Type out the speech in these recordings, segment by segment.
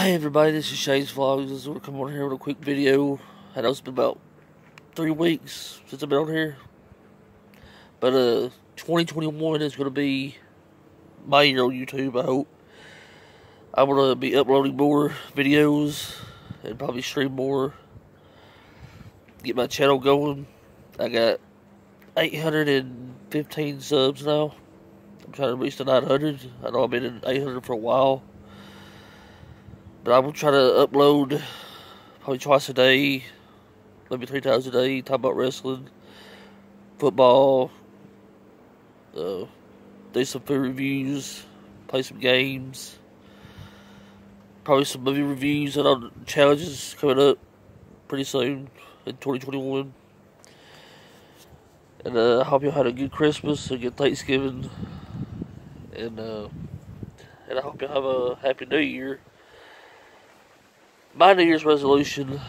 Hey everybody, this is Shane's Vlogs. To come on here with a quick video. I know it's been about three weeks since I've been on here. But uh, 2021 is going to be my year on YouTube, I hope. I'm going to be uploading more videos and probably stream more. Get my channel going. I got 815 subs now. I'm trying to reach the 900. I know I've been in 800 for a while. But I will try to upload probably twice a day, maybe three times a day, talk about wrestling, football, uh, do some food reviews, play some games, probably some movie reviews and on challenges coming up pretty soon in 2021. And uh, I hope you had a good Christmas, a good Thanksgiving, and uh, and I hope you have a happy New Year my New Year's resolution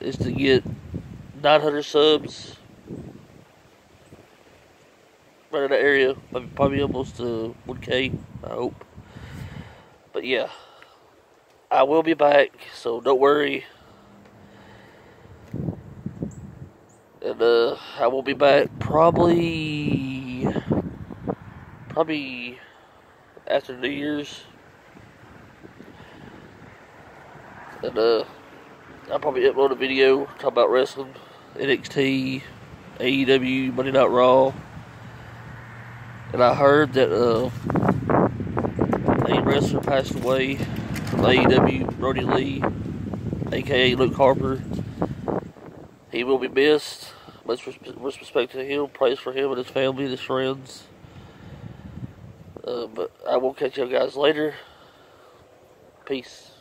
is to get 900 subs right in the area. Probably almost to 1K, I hope. But yeah, I will be back, so don't worry. And uh, I will be back probably, probably after New Year's. And uh, I'll probably upload a video talk about wrestling, NXT, AEW, Monday Night Raw. And I heard that uh, a wrestler passed away from AEW, Brodie Lee, aka Luke Harper. He will be missed. Much respect to him. Praise for him and his family and his friends. Uh, but I will catch you guys later. Peace.